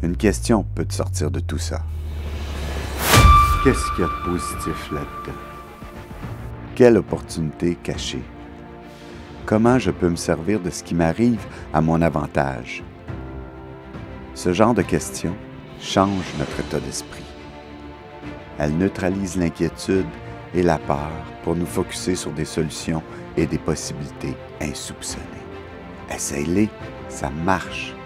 Une question peut te sortir de tout ça. Qu'est-ce qu'il y a de positif là-dedans? Quelle opportunité cachée? Comment je peux me servir de ce qui m'arrive à mon avantage? Ce genre de questions change notre état d'esprit. Elles neutralisent l'inquiétude et la peur pour nous focuser sur des solutions et des possibilités insoupçonnées. Essayez-les, ça marche.